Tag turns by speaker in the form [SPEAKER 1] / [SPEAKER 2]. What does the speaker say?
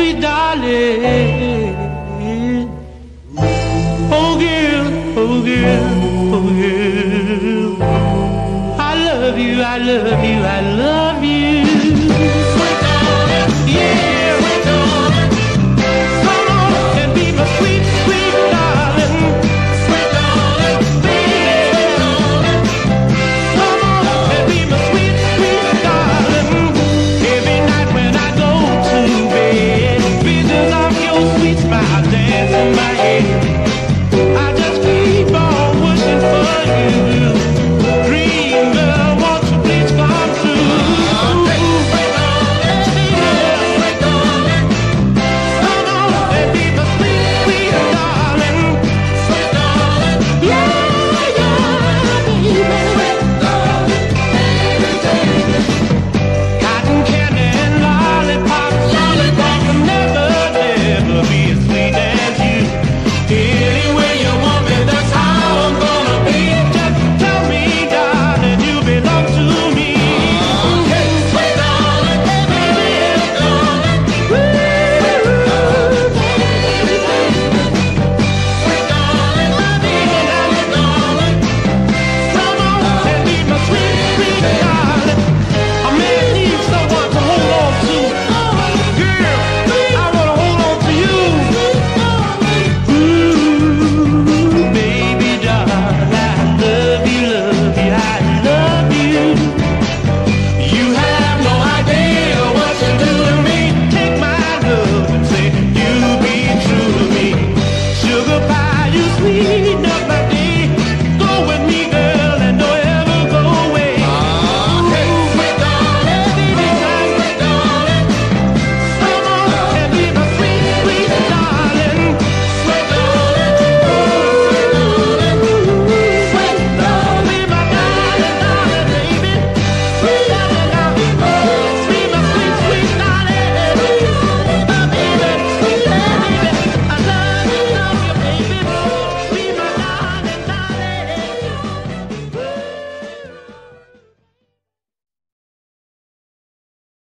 [SPEAKER 1] sweet darling. Oh girl, oh girl, oh girl. I love you, I love you, I love sweet.